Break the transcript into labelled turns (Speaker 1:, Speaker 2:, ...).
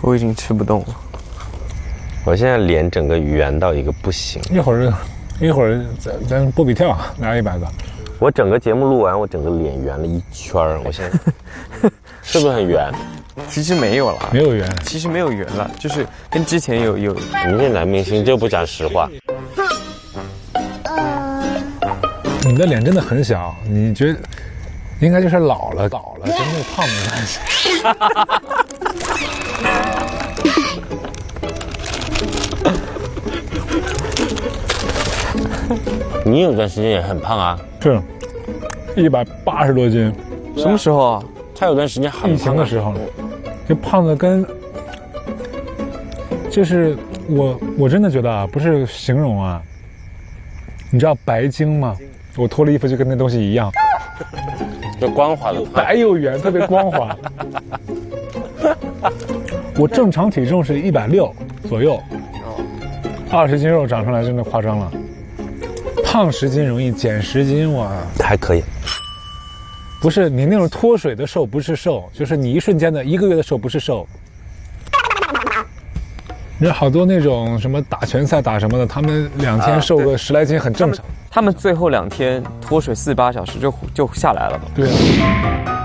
Speaker 1: 我已经吃不动了。
Speaker 2: 我现在脸整个圆到一个不行。
Speaker 3: 一会儿，一会儿咱咱波比跳拿一百个。
Speaker 2: 我整个节目录完，我整个脸圆了一圈儿。我现在 是不是很圆？
Speaker 1: 其实没有了，
Speaker 3: 没有圆，
Speaker 1: 其实没有圆了，就是跟之前有有。
Speaker 2: 你这男明星就不讲实话。
Speaker 3: 你的脸真的很小，你觉得应该就是老了，老了跟那个胖没关系。
Speaker 2: 你有段时间也很胖啊，
Speaker 3: 是，一百八十多斤。
Speaker 1: 什么时候啊？
Speaker 2: 他有段时间很
Speaker 3: 疫情的时候，就胖的跟，就是我我真的觉得啊，不是形容啊，你知道白鲸吗？我脱了衣服就跟那东西一样，
Speaker 2: 就光滑的，
Speaker 3: 白又圆，特别光滑。我正常体重是一百六左右，二十斤肉长出来真的夸张了。胖十斤容易，减十斤哇，
Speaker 2: 还可以。
Speaker 3: 不是你那种脱水的瘦不是瘦，就是你一瞬间的一个月的瘦不是瘦。你好多那种什么打拳赛打什么的，他们两天瘦个十来斤很正常。
Speaker 1: 他们最后两天脱水四十八小时就就下来了嘛？
Speaker 3: 对啊。